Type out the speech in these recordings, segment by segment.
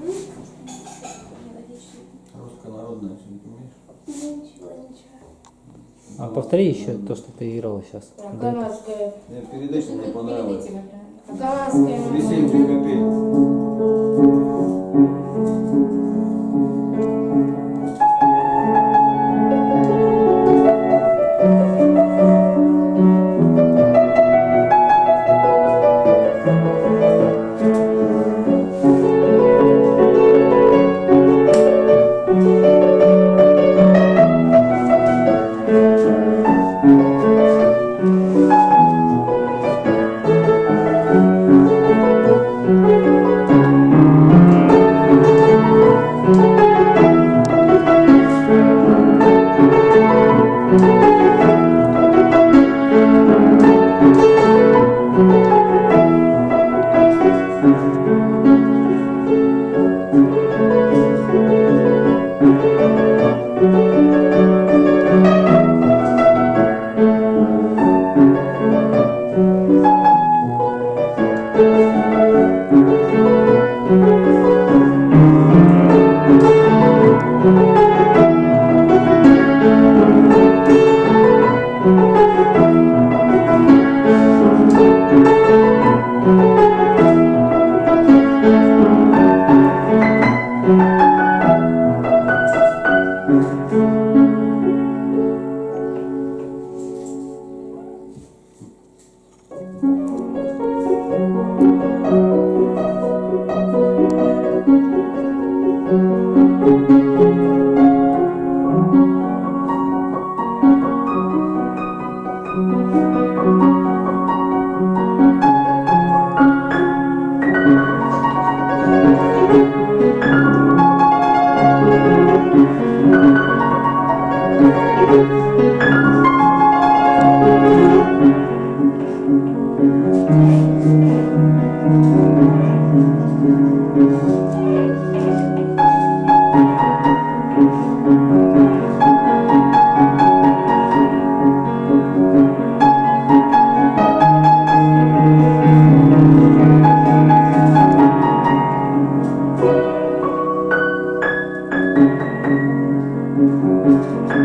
Русская народная, что не помнишь? Ничего, ничего. А повтори еще то, что ты играла сейчас. Афганская. Передача мне понравилась. Афганская. Música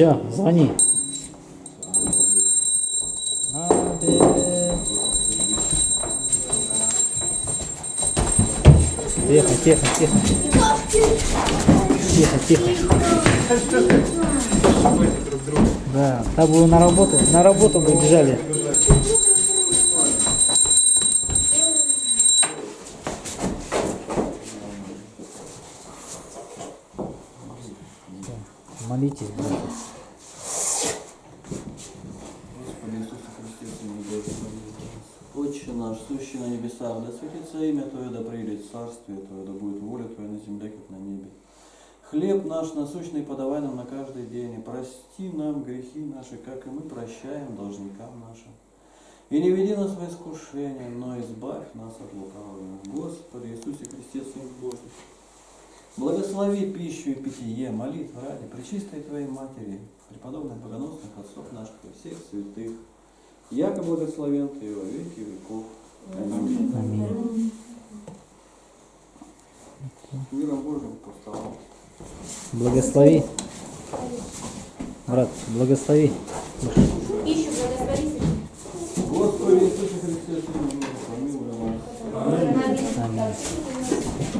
Все, звони. Тихо, тихо, тихо. Тихо, тихо. Да, так бы на работу, на работу бы бежали. Молитесь, братья. Отче наш, сущий на небесах, да светится имя Твое, да придет царствие Твое, да будет воля Твоя на земле, как на небе. Хлеб наш насущный подавай нам на каждый день, и прости нам грехи наши, как и мы прощаем должникам нашим. И не веди нас в искушение, но избавь нас от лукавого. Господи Иисусе Христе, Сын Божий, Благослови пищу и питье, молитва ради Пречистой Твоей Матери, преподобных богоносных отцов наших и всех святых, яко благословен Ты во веки веков. Аминь. Аминь. Миром Божьим по столам. Благослови. Брат, благослови. Пищу благословите. Господи Иисусе Христе, помилуй нас. Аминь. О,